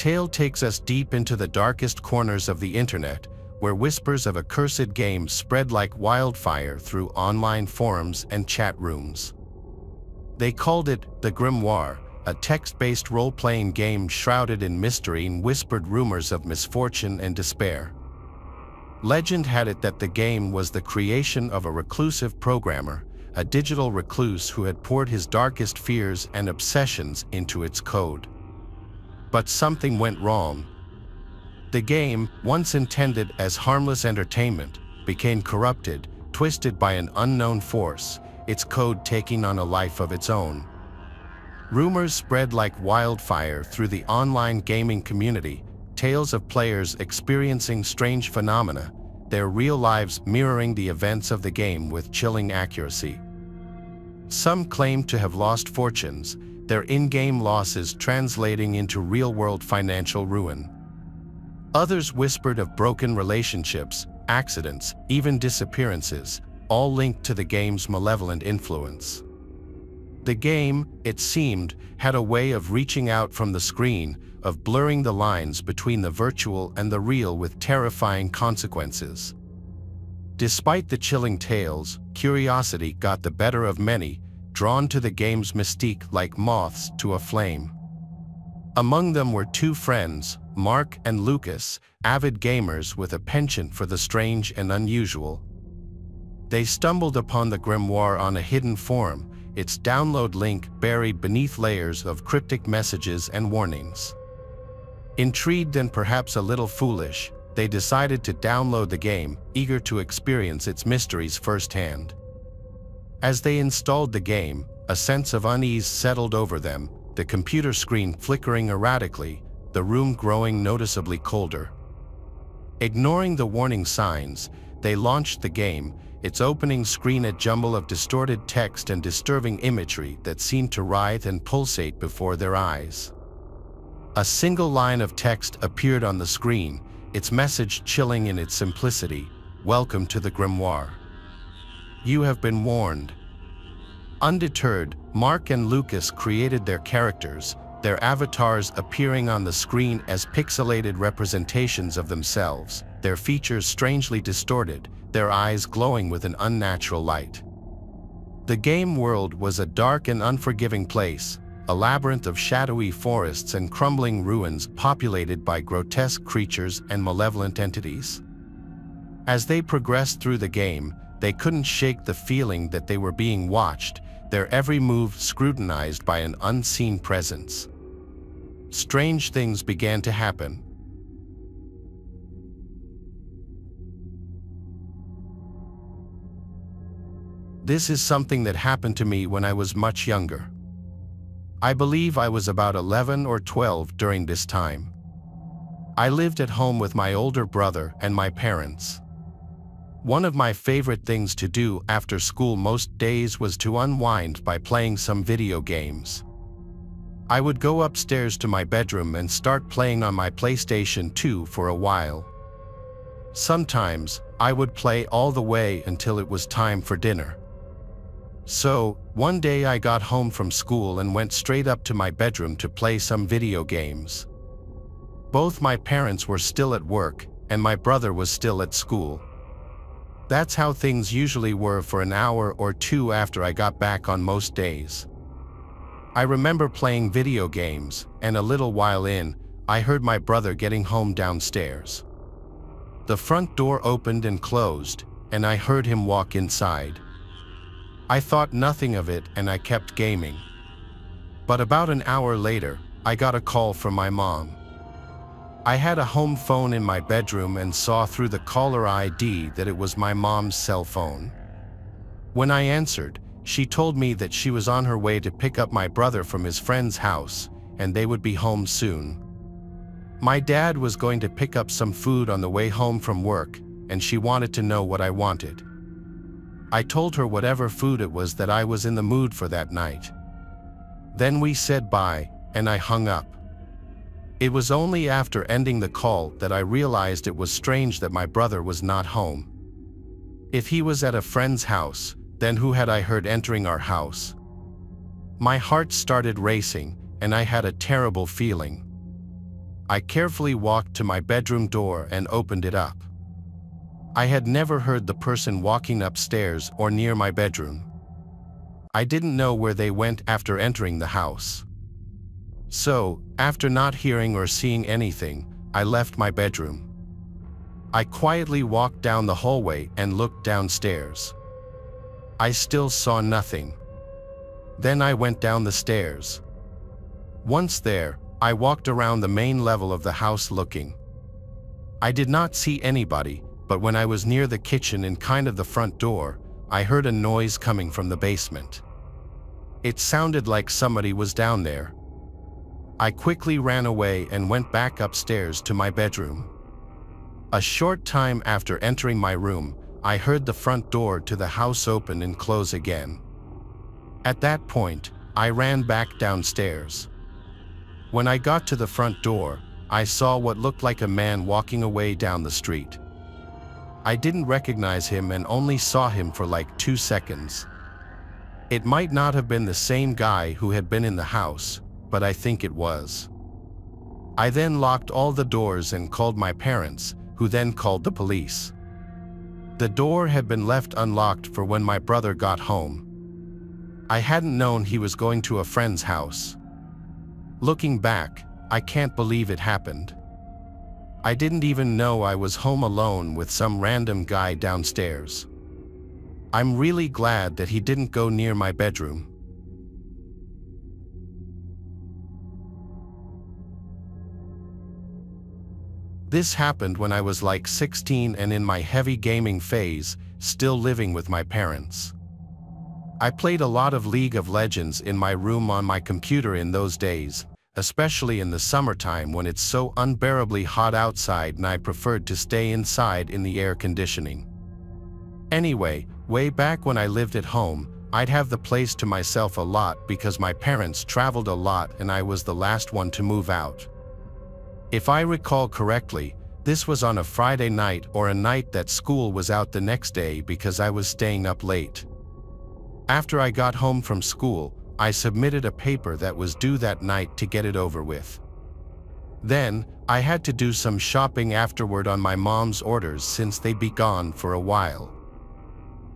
tale takes us deep into the darkest corners of the internet, where whispers of a cursed game spread like wildfire through online forums and chat rooms. They called it The Grimoire, a text-based role-playing game shrouded in mystery and whispered rumors of misfortune and despair. Legend had it that the game was the creation of a reclusive programmer, a digital recluse who had poured his darkest fears and obsessions into its code. But something went wrong. The game, once intended as harmless entertainment, became corrupted, twisted by an unknown force, its code taking on a life of its own. Rumors spread like wildfire through the online gaming community, tales of players experiencing strange phenomena, their real lives mirroring the events of the game with chilling accuracy. Some claimed to have lost fortunes, their in-game losses translating into real-world financial ruin. Others whispered of broken relationships, accidents, even disappearances, all linked to the game's malevolent influence. The game, it seemed, had a way of reaching out from the screen, of blurring the lines between the virtual and the real with terrifying consequences. Despite the chilling tales, curiosity got the better of many, drawn to the game's mystique like moths to a flame. Among them were two friends, Mark and Lucas, avid gamers with a penchant for the strange and unusual. They stumbled upon the grimoire on a hidden forum, its download link buried beneath layers of cryptic messages and warnings. Intrigued and perhaps a little foolish, they decided to download the game, eager to experience its mysteries firsthand. As they installed the game, a sense of unease settled over them, the computer screen flickering erratically, the room growing noticeably colder. Ignoring the warning signs, they launched the game, its opening screen a jumble of distorted text and disturbing imagery that seemed to writhe and pulsate before their eyes. A single line of text appeared on the screen, its message chilling in its simplicity, Welcome to the Grimoire. You have been warned. Undeterred, Mark and Lucas created their characters, their avatars appearing on the screen as pixelated representations of themselves, their features strangely distorted, their eyes glowing with an unnatural light. The game world was a dark and unforgiving place, a labyrinth of shadowy forests and crumbling ruins populated by grotesque creatures and malevolent entities. As they progressed through the game, they couldn't shake the feeling that they were being watched, their every move scrutinized by an unseen presence. Strange things began to happen. This is something that happened to me when I was much younger. I believe I was about 11 or 12 during this time. I lived at home with my older brother and my parents. One of my favorite things to do after school most days was to unwind by playing some video games. I would go upstairs to my bedroom and start playing on my PlayStation 2 for a while. Sometimes, I would play all the way until it was time for dinner. So, one day I got home from school and went straight up to my bedroom to play some video games. Both my parents were still at work, and my brother was still at school. That's how things usually were for an hour or two after I got back on most days. I remember playing video games, and a little while in, I heard my brother getting home downstairs. The front door opened and closed, and I heard him walk inside. I thought nothing of it and I kept gaming. But about an hour later, I got a call from my mom. I had a home phone in my bedroom and saw through the caller ID that it was my mom's cell phone. When I answered, she told me that she was on her way to pick up my brother from his friend's house and they would be home soon. My dad was going to pick up some food on the way home from work and she wanted to know what I wanted. I told her whatever food it was that I was in the mood for that night. Then we said bye, and I hung up. It was only after ending the call that I realized it was strange that my brother was not home. If he was at a friend's house, then who had I heard entering our house? My heart started racing, and I had a terrible feeling. I carefully walked to my bedroom door and opened it up. I had never heard the person walking upstairs or near my bedroom. I didn't know where they went after entering the house. So, after not hearing or seeing anything, I left my bedroom. I quietly walked down the hallway and looked downstairs. I still saw nothing. Then I went down the stairs. Once there, I walked around the main level of the house looking. I did not see anybody, but when I was near the kitchen and kind of the front door, I heard a noise coming from the basement. It sounded like somebody was down there. I quickly ran away and went back upstairs to my bedroom. A short time after entering my room, I heard the front door to the house open and close again. At that point, I ran back downstairs. When I got to the front door, I saw what looked like a man walking away down the street. I didn't recognize him and only saw him for like two seconds. It might not have been the same guy who had been in the house, but I think it was. I then locked all the doors and called my parents, who then called the police. The door had been left unlocked for when my brother got home. I hadn't known he was going to a friend's house. Looking back, I can't believe it happened. I didn't even know I was home alone with some random guy downstairs. I'm really glad that he didn't go near my bedroom. This happened when I was like 16 and in my heavy gaming phase, still living with my parents. I played a lot of League of Legends in my room on my computer in those days, especially in the summertime when it's so unbearably hot outside and I preferred to stay inside in the air conditioning. Anyway, way back when I lived at home, I'd have the place to myself a lot because my parents traveled a lot and I was the last one to move out. If I recall correctly, this was on a Friday night or a night that school was out the next day because I was staying up late. After I got home from school, I submitted a paper that was due that night to get it over with. Then, I had to do some shopping afterward on my mom's orders since they'd be gone for a while.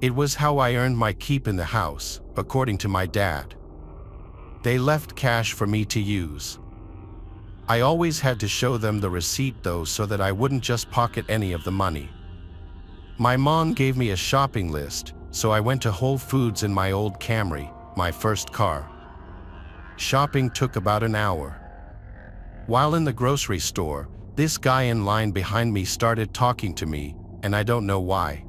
It was how I earned my keep in the house, according to my dad. They left cash for me to use. I always had to show them the receipt though so that I wouldn't just pocket any of the money. My mom gave me a shopping list, so I went to Whole Foods in my old Camry, my first car. Shopping took about an hour. While in the grocery store, this guy in line behind me started talking to me, and I don't know why.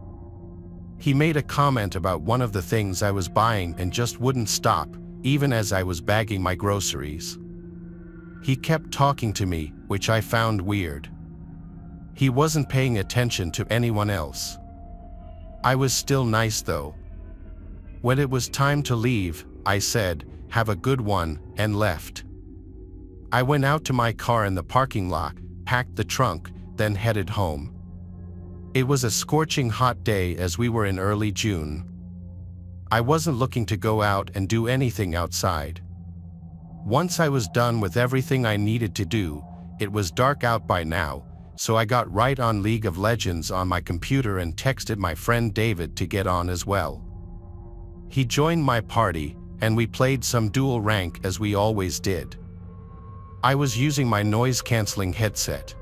He made a comment about one of the things I was buying and just wouldn't stop, even as I was bagging my groceries. He kept talking to me, which I found weird. He wasn't paying attention to anyone else. I was still nice though. When it was time to leave, I said, have a good one, and left. I went out to my car in the parking lot, packed the trunk, then headed home. It was a scorching hot day as we were in early June. I wasn't looking to go out and do anything outside. Once I was done with everything I needed to do, it was dark out by now, so I got right on League of Legends on my computer and texted my friend David to get on as well. He joined my party, and we played some duo rank as we always did. I was using my noise-canceling headset.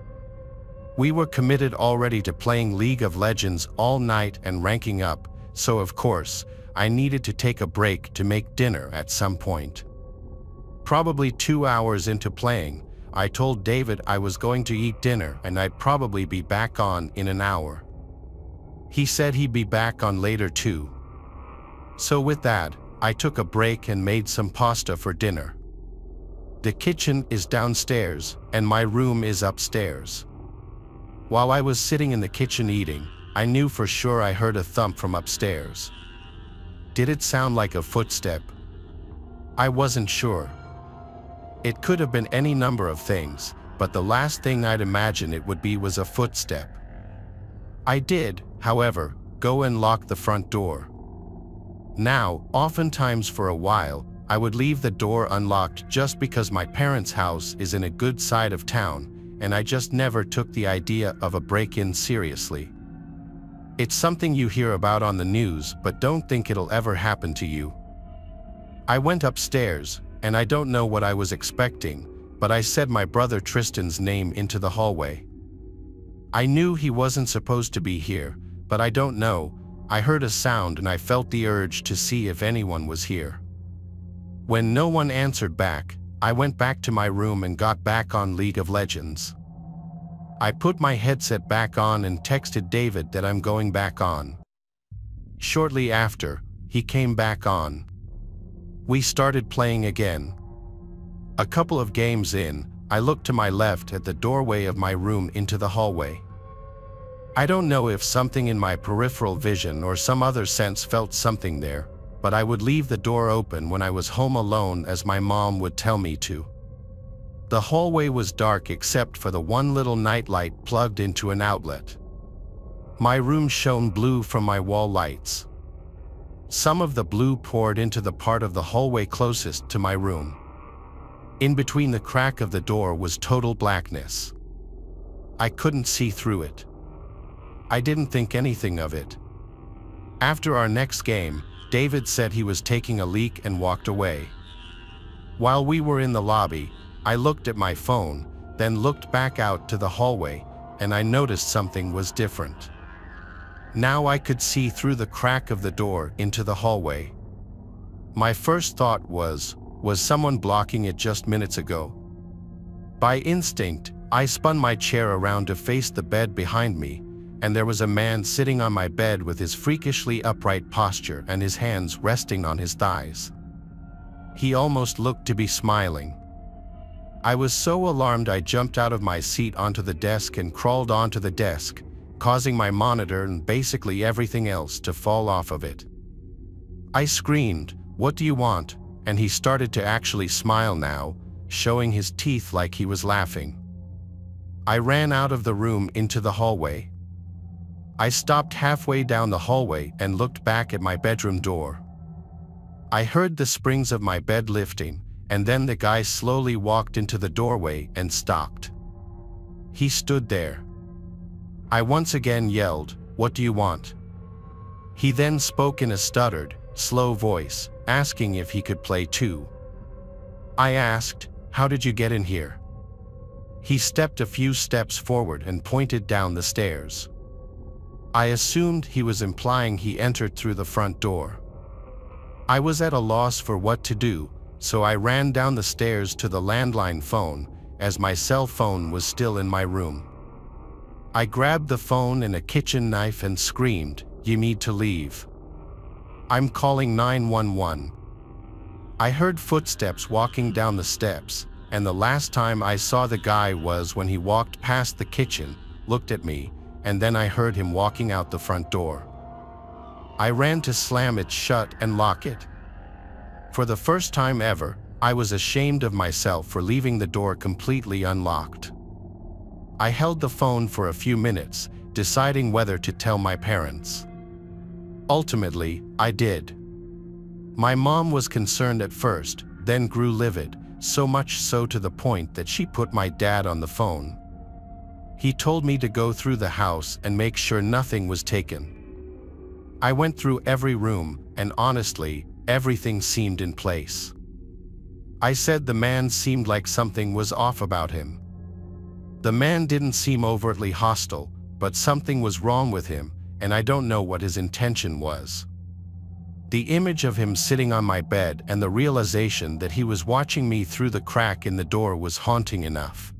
We were committed already to playing League of Legends all night and ranking up, so of course, I needed to take a break to make dinner at some point. Probably two hours into playing, I told David I was going to eat dinner and I'd probably be back on in an hour. He said he'd be back on later too. So with that, I took a break and made some pasta for dinner. The kitchen is downstairs and my room is upstairs. While I was sitting in the kitchen eating, I knew for sure I heard a thump from upstairs. Did it sound like a footstep? I wasn't sure. It could have been any number of things, but the last thing I'd imagine it would be was a footstep. I did, however, go and lock the front door. Now, oftentimes for a while, I would leave the door unlocked just because my parents' house is in a good side of town, and I just never took the idea of a break-in seriously. It's something you hear about on the news, but don't think it'll ever happen to you. I went upstairs, and I don't know what I was expecting, but I said my brother Tristan's name into the hallway. I knew he wasn't supposed to be here, but I don't know, I heard a sound and I felt the urge to see if anyone was here. When no one answered back, I went back to my room and got back on League of Legends. I put my headset back on and texted David that I'm going back on. Shortly after, he came back on. We started playing again. A couple of games in, I looked to my left at the doorway of my room into the hallway. I don't know if something in my peripheral vision or some other sense felt something there, but I would leave the door open when I was home alone as my mom would tell me to. The hallway was dark except for the one little nightlight plugged into an outlet. My room shone blue from my wall lights. Some of the blue poured into the part of the hallway closest to my room. In between the crack of the door was total blackness. I couldn't see through it. I didn't think anything of it. After our next game, David said he was taking a leak and walked away. While we were in the lobby, I looked at my phone, then looked back out to the hallway, and I noticed something was different. Now I could see through the crack of the door into the hallway. My first thought was, was someone blocking it just minutes ago? By instinct, I spun my chair around to face the bed behind me, and there was a man sitting on my bed with his freakishly upright posture and his hands resting on his thighs. He almost looked to be smiling. I was so alarmed I jumped out of my seat onto the desk and crawled onto the desk, causing my monitor and basically everything else to fall off of it. I screamed, what do you want? And he started to actually smile now, showing his teeth like he was laughing. I ran out of the room into the hallway. I stopped halfway down the hallway and looked back at my bedroom door. I heard the springs of my bed lifting, and then the guy slowly walked into the doorway and stopped. He stood there. I once again yelled, what do you want? He then spoke in a stuttered, slow voice, asking if he could play too. I asked, how did you get in here? He stepped a few steps forward and pointed down the stairs. I assumed he was implying he entered through the front door. I was at a loss for what to do, so I ran down the stairs to the landline phone, as my cell phone was still in my room. I grabbed the phone and a kitchen knife and screamed, you need to leave. I'm calling 911. I heard footsteps walking down the steps, and the last time I saw the guy was when he walked past the kitchen, looked at me, and then I heard him walking out the front door. I ran to slam it shut and lock it. For the first time ever, I was ashamed of myself for leaving the door completely unlocked. I held the phone for a few minutes, deciding whether to tell my parents. Ultimately, I did. My mom was concerned at first, then grew livid, so much so to the point that she put my dad on the phone. He told me to go through the house and make sure nothing was taken. I went through every room, and honestly, Everything seemed in place. I said the man seemed like something was off about him. The man didn't seem overtly hostile, but something was wrong with him, and I don't know what his intention was. The image of him sitting on my bed and the realization that he was watching me through the crack in the door was haunting enough.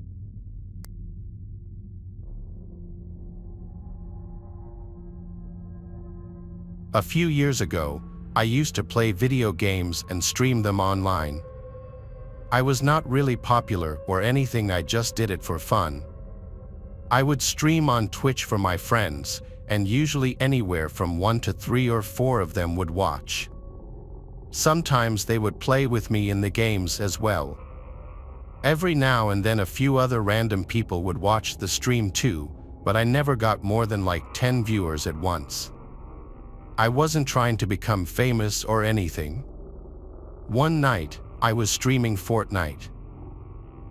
A few years ago, I used to play video games and stream them online. I was not really popular or anything I just did it for fun. I would stream on Twitch for my friends, and usually anywhere from one to three or four of them would watch. Sometimes they would play with me in the games as well. Every now and then a few other random people would watch the stream too, but I never got more than like 10 viewers at once. I wasn't trying to become famous or anything. One night, I was streaming Fortnite.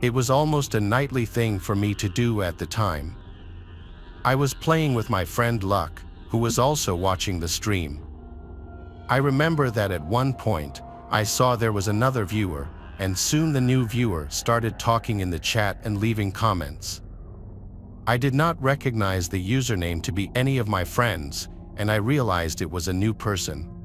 It was almost a nightly thing for me to do at the time. I was playing with my friend Luck, who was also watching the stream. I remember that at one point, I saw there was another viewer, and soon the new viewer started talking in the chat and leaving comments. I did not recognize the username to be any of my friends, and I realized it was a new person.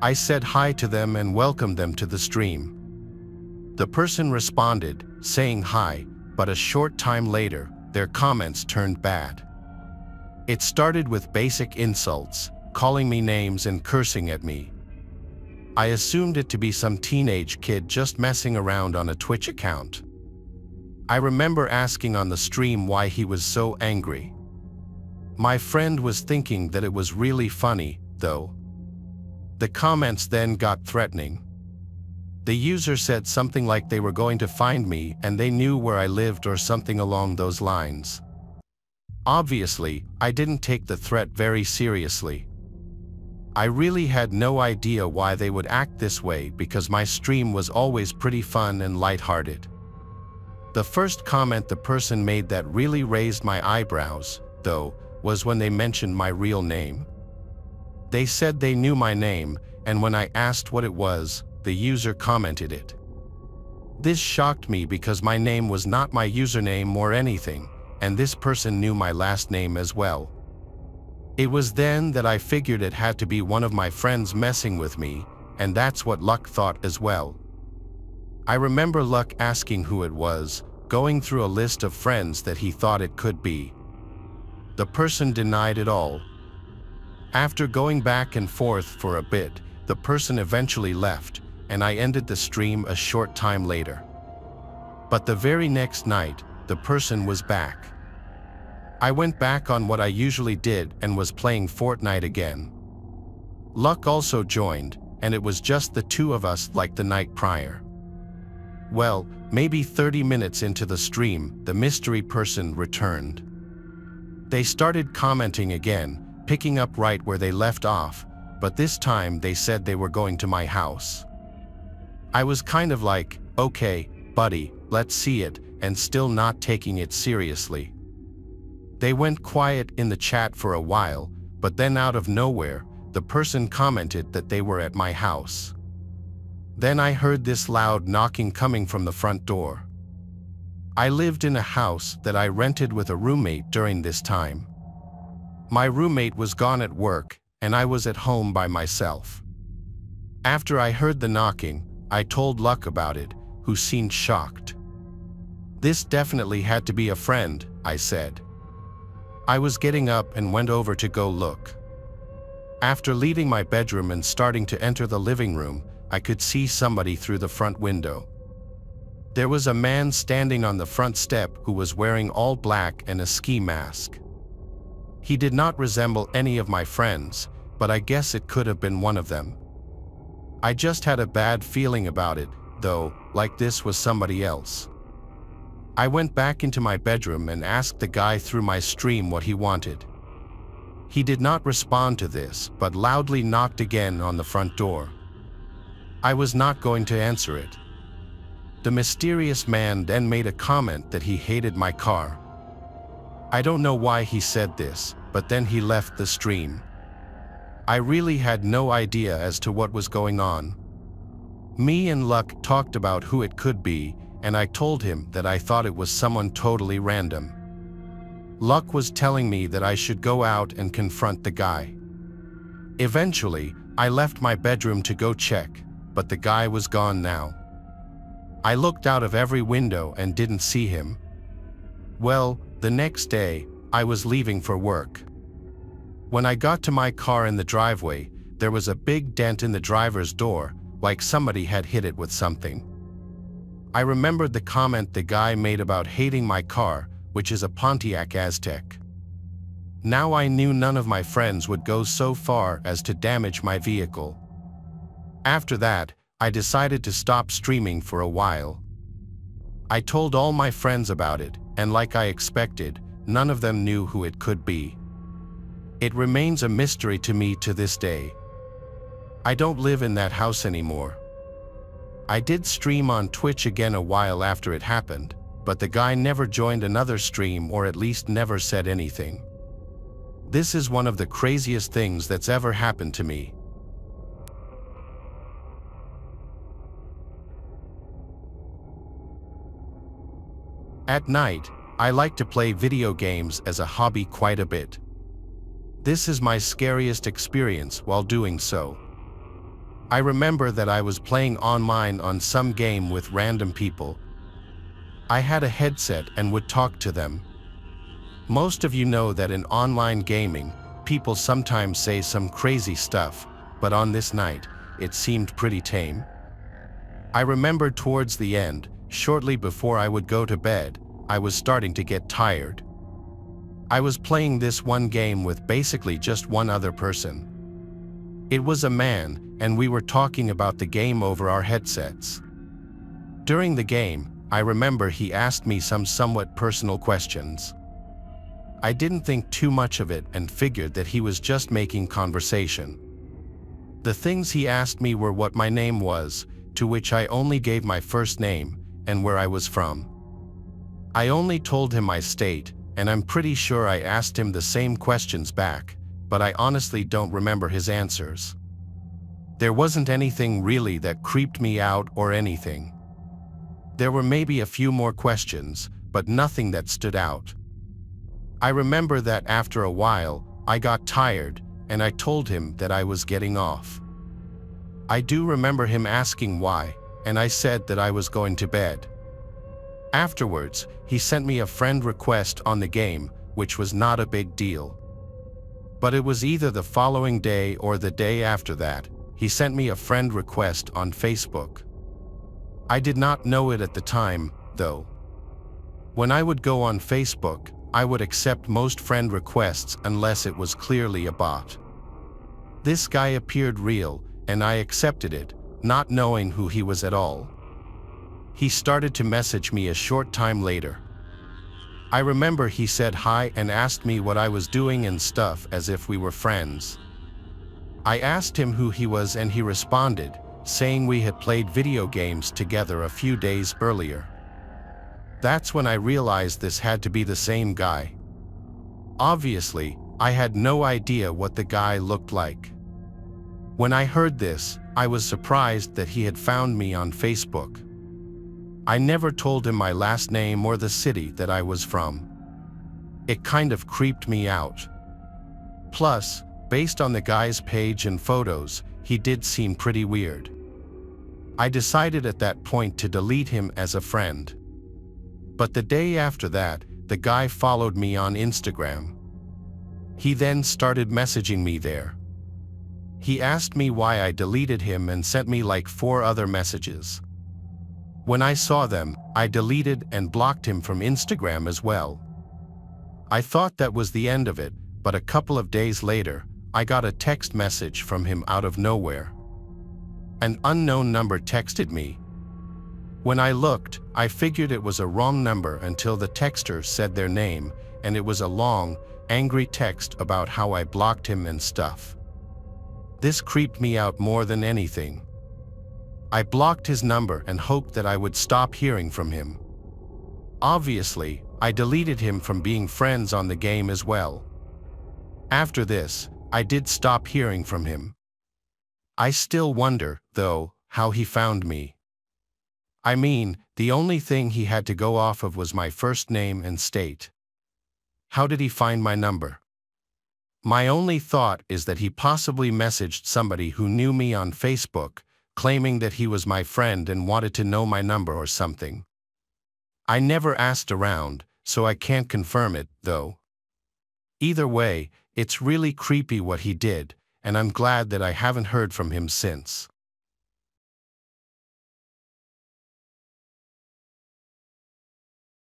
I said hi to them and welcomed them to the stream. The person responded, saying hi, but a short time later, their comments turned bad. It started with basic insults, calling me names and cursing at me. I assumed it to be some teenage kid just messing around on a Twitch account. I remember asking on the stream why he was so angry. My friend was thinking that it was really funny, though. The comments then got threatening. The user said something like they were going to find me and they knew where I lived or something along those lines. Obviously, I didn't take the threat very seriously. I really had no idea why they would act this way because my stream was always pretty fun and lighthearted. The first comment the person made that really raised my eyebrows, though, was when they mentioned my real name. They said they knew my name, and when I asked what it was, the user commented it. This shocked me because my name was not my username or anything, and this person knew my last name as well. It was then that I figured it had to be one of my friends messing with me, and that's what Luck thought as well. I remember Luck asking who it was, going through a list of friends that he thought it could be. The person denied it all. After going back and forth for a bit, the person eventually left, and I ended the stream a short time later. But the very next night, the person was back. I went back on what I usually did and was playing Fortnite again. Luck also joined, and it was just the two of us like the night prior. Well, maybe 30 minutes into the stream, the mystery person returned. They started commenting again, picking up right where they left off, but this time they said they were going to my house. I was kind of like, okay, buddy, let's see it, and still not taking it seriously. They went quiet in the chat for a while, but then out of nowhere, the person commented that they were at my house. Then I heard this loud knocking coming from the front door. I lived in a house that I rented with a roommate during this time. My roommate was gone at work, and I was at home by myself. After I heard the knocking, I told Luck about it, who seemed shocked. This definitely had to be a friend, I said. I was getting up and went over to go look. After leaving my bedroom and starting to enter the living room, I could see somebody through the front window. There was a man standing on the front step who was wearing all black and a ski mask. He did not resemble any of my friends, but I guess it could have been one of them. I just had a bad feeling about it, though, like this was somebody else. I went back into my bedroom and asked the guy through my stream what he wanted. He did not respond to this, but loudly knocked again on the front door. I was not going to answer it. The mysterious man then made a comment that he hated my car. I don't know why he said this, but then he left the stream. I really had no idea as to what was going on. Me and Luck talked about who it could be, and I told him that I thought it was someone totally random. Luck was telling me that I should go out and confront the guy. Eventually, I left my bedroom to go check, but the guy was gone now. I looked out of every window and didn't see him. Well, the next day, I was leaving for work. When I got to my car in the driveway, there was a big dent in the driver's door, like somebody had hit it with something. I remembered the comment the guy made about hating my car, which is a Pontiac Aztek. Now I knew none of my friends would go so far as to damage my vehicle. After that, I decided to stop streaming for a while. I told all my friends about it, and like I expected, none of them knew who it could be. It remains a mystery to me to this day. I don't live in that house anymore. I did stream on Twitch again a while after it happened, but the guy never joined another stream or at least never said anything. This is one of the craziest things that's ever happened to me. At night, I like to play video games as a hobby quite a bit. This is my scariest experience while doing so. I remember that I was playing online on some game with random people. I had a headset and would talk to them. Most of you know that in online gaming, people sometimes say some crazy stuff, but on this night, it seemed pretty tame. I remember towards the end, Shortly before I would go to bed, I was starting to get tired. I was playing this one game with basically just one other person. It was a man, and we were talking about the game over our headsets. During the game, I remember he asked me some somewhat personal questions. I didn't think too much of it and figured that he was just making conversation. The things he asked me were what my name was, to which I only gave my first name, and where I was from. I only told him my state, and I'm pretty sure I asked him the same questions back, but I honestly don't remember his answers. There wasn't anything really that creeped me out or anything. There were maybe a few more questions, but nothing that stood out. I remember that after a while, I got tired, and I told him that I was getting off. I do remember him asking why, and I said that I was going to bed. Afterwards, he sent me a friend request on the game, which was not a big deal. But it was either the following day or the day after that, he sent me a friend request on Facebook. I did not know it at the time, though. When I would go on Facebook, I would accept most friend requests unless it was clearly a bot. This guy appeared real, and I accepted it, not knowing who he was at all. He started to message me a short time later. I remember he said hi and asked me what I was doing and stuff as if we were friends. I asked him who he was and he responded, saying we had played video games together a few days earlier. That's when I realized this had to be the same guy. Obviously, I had no idea what the guy looked like. When I heard this, I was surprised that he had found me on Facebook. I never told him my last name or the city that I was from. It kind of creeped me out. Plus, based on the guy's page and photos, he did seem pretty weird. I decided at that point to delete him as a friend. But the day after that, the guy followed me on Instagram. He then started messaging me there. He asked me why I deleted him and sent me like four other messages. When I saw them, I deleted and blocked him from Instagram as well. I thought that was the end of it, but a couple of days later, I got a text message from him out of nowhere. An unknown number texted me. When I looked, I figured it was a wrong number until the texter said their name, and it was a long, angry text about how I blocked him and stuff. This creeped me out more than anything. I blocked his number and hoped that I would stop hearing from him. Obviously, I deleted him from being friends on the game as well. After this, I did stop hearing from him. I still wonder, though, how he found me. I mean, the only thing he had to go off of was my first name and state. How did he find my number? My only thought is that he possibly messaged somebody who knew me on Facebook, claiming that he was my friend and wanted to know my number or something. I never asked around, so I can't confirm it, though. Either way, it's really creepy what he did, and I'm glad that I haven't heard from him since.